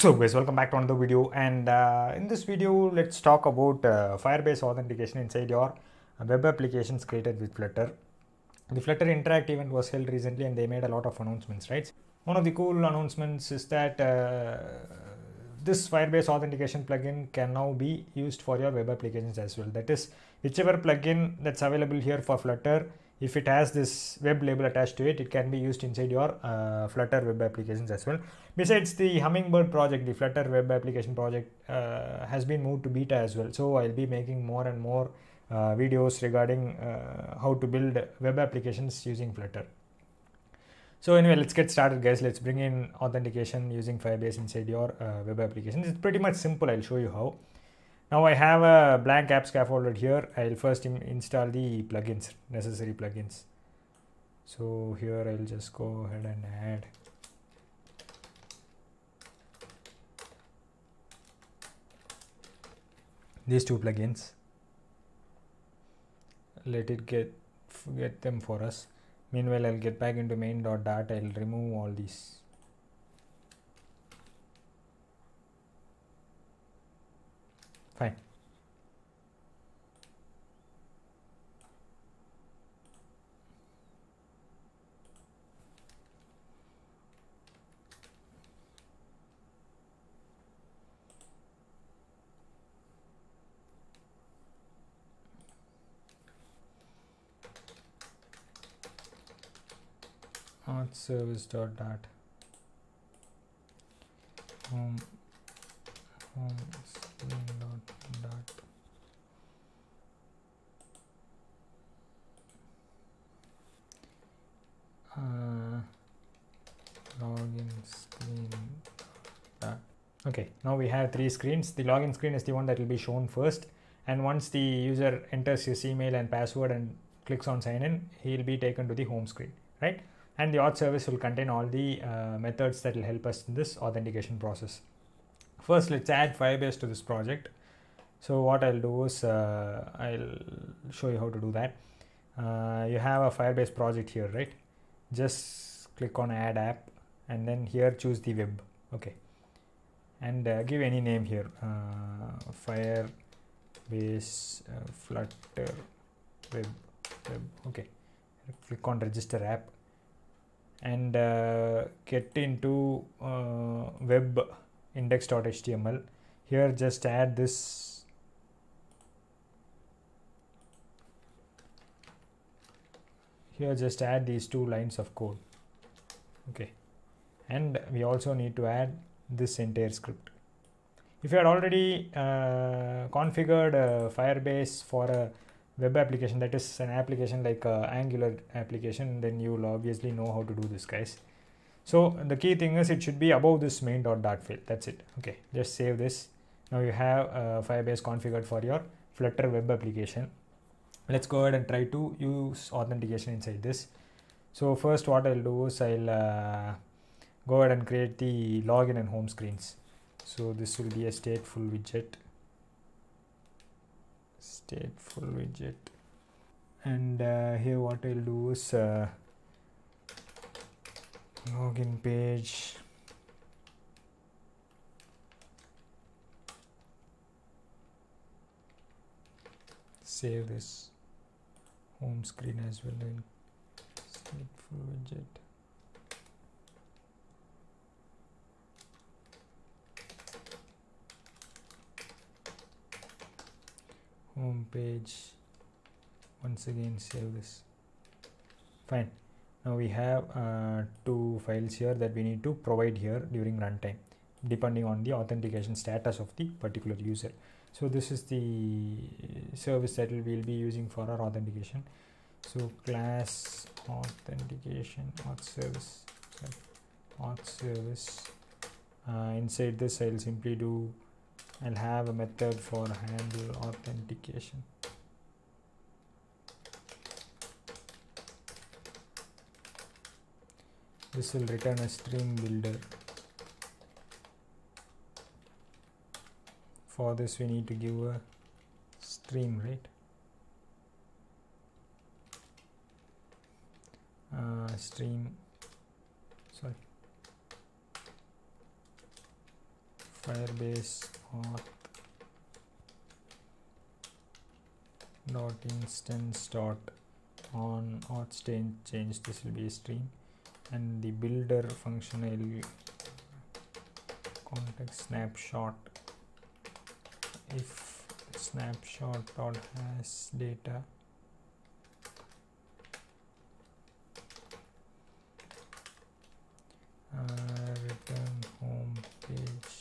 What's up guys, welcome back to another video and uh, in this video let's talk about uh, Firebase authentication inside your web applications created with Flutter. The Flutter Interact event was held recently and they made a lot of announcements, right? One of the cool announcements is that uh, this Firebase authentication plugin can now be used for your web applications as well. That is, whichever plugin that's available here for Flutter if it has this web label attached to it it can be used inside your uh, flutter web applications as well. Besides the hummingbird project the flutter web application project uh, has been moved to beta as well. So i'll be making more and more uh, videos regarding uh, how to build web applications using flutter. So anyway let's get started guys. Let's bring in authentication using firebase inside your uh, web applications. It's pretty much simple. I'll show you how now I have a blank app scaffolded here. I'll first install the plugins, necessary plugins. So here I'll just go ahead and add these two plugins. Let it get get them for us. Meanwhile, I'll get back into main.dart. I'll remove all these. Fine. Auth service dot dart home home okay now we have three screens. The login screen is the one that will be shown first. And once the user enters his email and password and clicks on sign in he will be taken to the home screen right? And the auth service will contain all the uh, methods that will help us in this authentication process. First let's add firebase to this project. So what i'll do is uh, i'll show you how to do that. Uh, you have a firebase project here right? Just click on add app and then here choose the web. Okay and uh, give any name here. Uh, firebase uh, flutter web web okay. Click on register app. And uh, get into web index.html here just add this here just add these two lines of code. Okay. And we also need to add this entire script. If you had already uh, configured uh, firebase for a web application that is an application like angular application then you will obviously know how to do this guys. So the key thing is it should be above this main dot main.dart file that's it. Okay just save this. Now you have uh, firebase configured for your flutter web application. Let's go ahead and try to use authentication inside this. So first what i'll do is i'll uh, go ahead and create the login and home screens. So this will be a stateful widget. Stateful widget. And uh, here what i'll do is uh, login page. Save this home screen as well in stateful widget home page. Once again save this. Fine. Now we have uh, two files here that we need to provide here during runtime depending on the authentication status of the particular user. So this is the service that we'll be using for our authentication. So class authentication auth service sorry, auth service. Uh, inside this i'll simply do i'll have a method for handle authentication. This will return a stream builder. For this we need to give a stream right? Uh, stream sorry firebase auth dot instance dot on auth change change. This will be a string and the builder function will context snapshot. If snapshot dot has data uh, return home page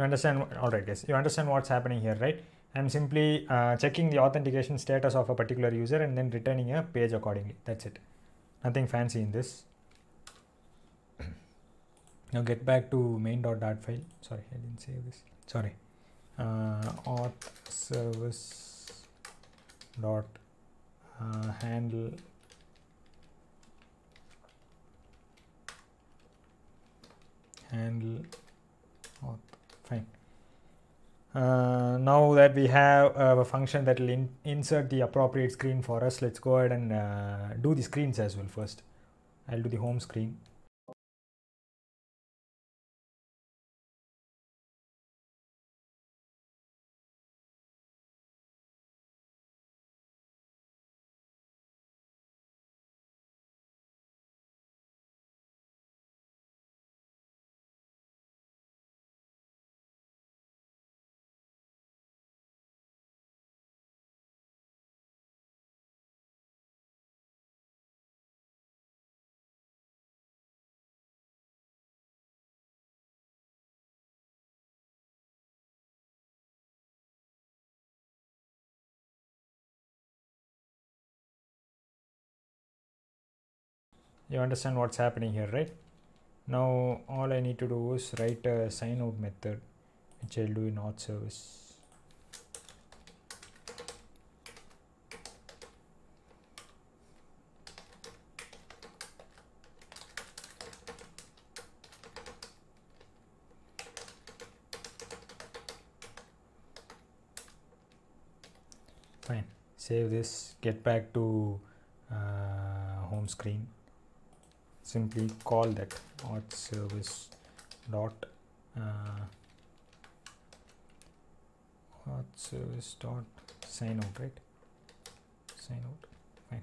you understand all right guys. You understand what's happening here right? I'm simply uh, checking the authentication status of a particular user and then returning a page accordingly. That's it. Nothing fancy in this. Now get back to main.dart file. Sorry i didn't save this. Sorry. Uh, auth service dot uh, handle. Handle auth fine. Uh, now that we have uh, a function that will in insert the appropriate screen for us let's go ahead and uh, do the screens as well first. I'll do the home screen you understand what's happening here right? Now all I need to do is write a sign out method which I'll do in auth service. Fine. Save this. Get back to uh, home screen simply call that auth service dot uh, auth service dot sign out right? Sign out fine.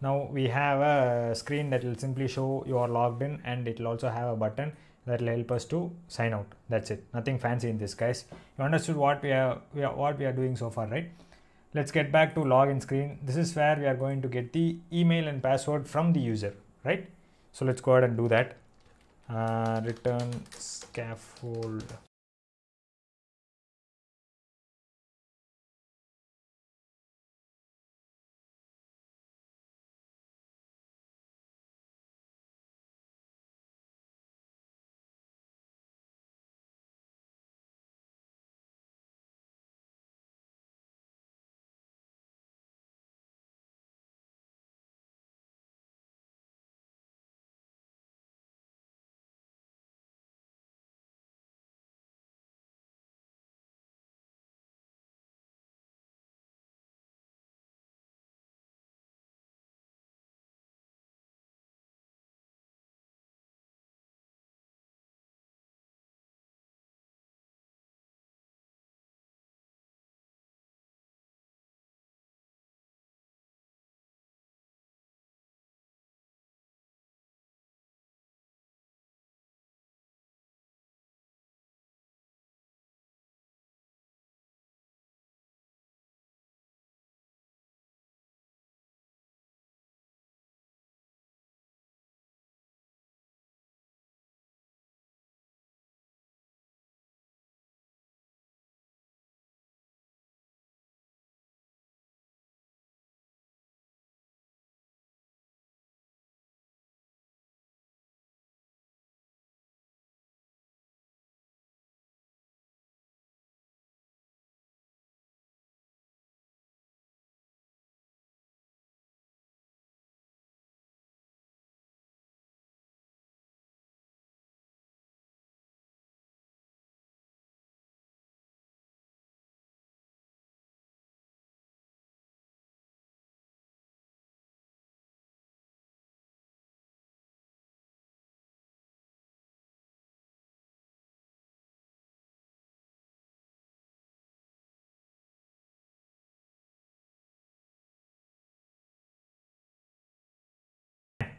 Now we have a screen that will simply show you are logged in and it will also have a button that will help us to sign out. That's it. Nothing fancy in this guys. You understood what we are, we are what we are doing so far right? Let's get back to login screen. This is where we are going to get the email and password from the user right? So let's go ahead and do that. Uh, return scaffold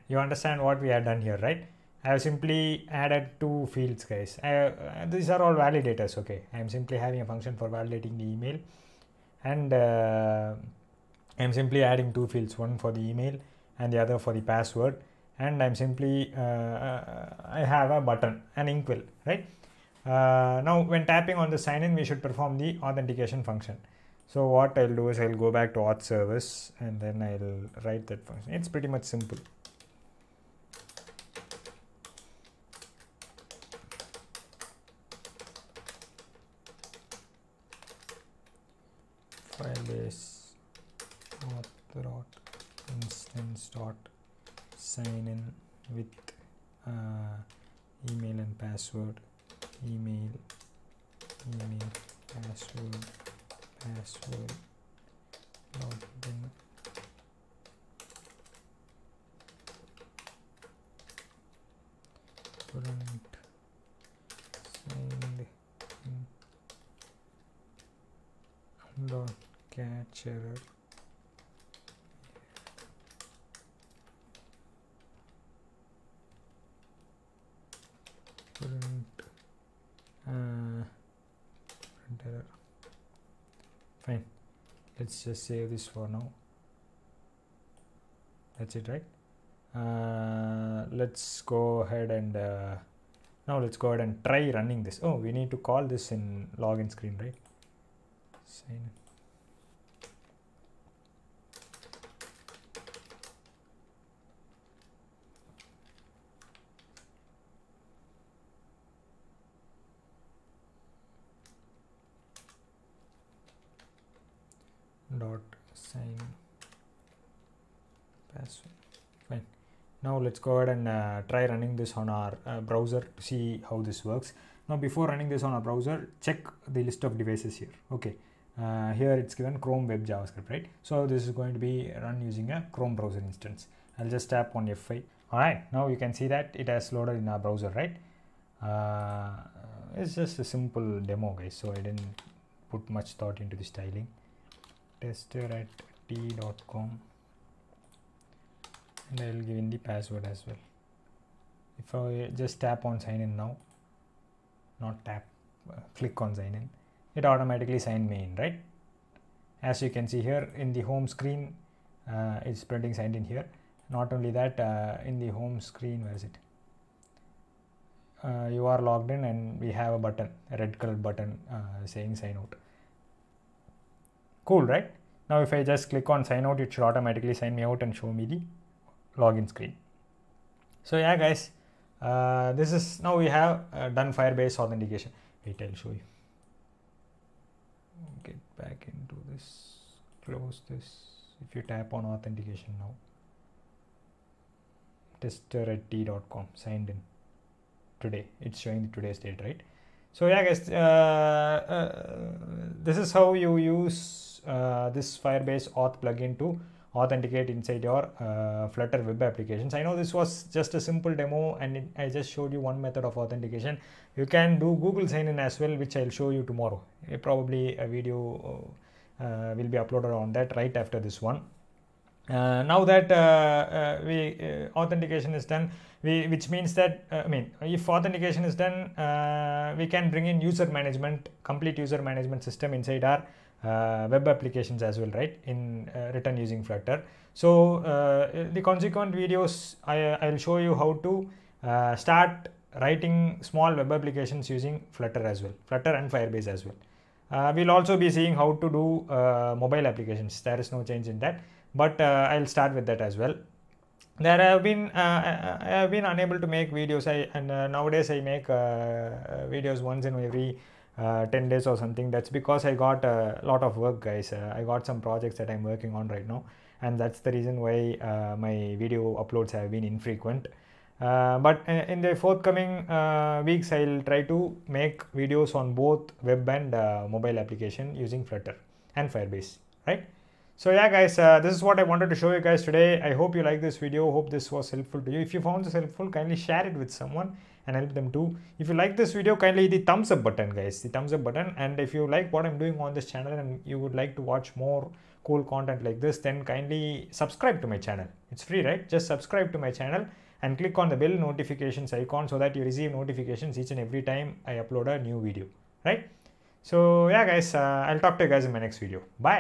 you understand what we have done here right? I have simply added two fields guys. Uh, these are all validators okay? I am simply having a function for validating the email. And uh, I am simply adding two fields one for the email and the other for the password. And I'm simply uh, uh I have a button an inkwell right? Uh, now when tapping on the sign in we should perform the authentication function. So what I'll do is I'll go back to auth service and then I'll write that function. It's pretty much simple firebase auth dot instance dot sign in with uh, Uh, email and password. Email email password password. Login. Current. Signed in dot catch error print uh, print error fine. Let's just save this for now. That's it right? Uh, let's go ahead and uh, now let's go ahead and try running this. Oh we need to call this in login screen right? Sign in. dot sign password fine now let's go ahead and uh, try running this on our uh, browser to see how this works. Now before running this on our browser check the list of devices here. Okay. Uh, here it's given chrome web javascript right? So this is going to be run using a chrome browser instance. I'll just tap on f5 all right now you can see that it has loaded in our browser right? Uh, it's just a simple demo guys. So i didn't put much thought into the styling. Tester at t.com and I will give in the password as well. If I just tap on sign in now not tap uh, click on sign in it automatically signed me in right? As you can see here in the home screen uh, it's printing signed in here. Not only that uh, in the home screen where is it? Uh, you are logged in and we have a button a red colored button uh, saying sign out. Cool right? Now if I just click on sign out it should automatically sign me out and show me the login screen. So yeah guys uh, this is now we have uh, done firebase authentication. Wait I'll show you. Get back into this close this. If you tap on authentication now tester at t.com signed in today. It's showing today's date right? So yeah guys uh, uh, this is how you use uh, this firebase auth plugin to authenticate inside your uh, flutter web applications. I know this was just a simple demo and it, i just showed you one method of authentication. You can do google sign in as well which i'll show you tomorrow. Uh, probably a video uh, will be uploaded on that right after this one. Uh, now that uh, uh, we authentication is done we, which means that i mean if authentication is done we can bring in user management complete user management system inside our uh, web applications as well right in uh, written using flutter. So uh, the consequent videos I, i'll show you how to start writing small web applications using flutter as well flutter and firebase as well. Uh, we'll also be seeing how to do uh, mobile applications. There is no change in that but uh, i'll start with that as well. There have been i have been unable to make videos. I, and nowadays i make videos once in every uh, 10 days or something that's because i got a lot of work guys. Uh, i got some projects that i'm working on right now and that's the reason why uh, my video uploads have been infrequent. Uh, but in the forthcoming uh, weeks i'll try to make videos on both web and uh, mobile application using flutter and firebase right? So yeah guys this is what i wanted to show you guys today. I hope you like this video. Hope this was helpful to you. If you found this helpful kindly share it with someone and help them too. If you like this video kindly the thumbs up button guys. The thumbs up button. And if you like what i'm doing on this channel and you would like to watch more cool content like this then kindly subscribe to my channel. It's free right? Just subscribe to my channel and click on the bell notifications icon so that you receive notifications each and every time i upload a new video right? So yeah guys uh, i'll talk to you guys in my next video. Bye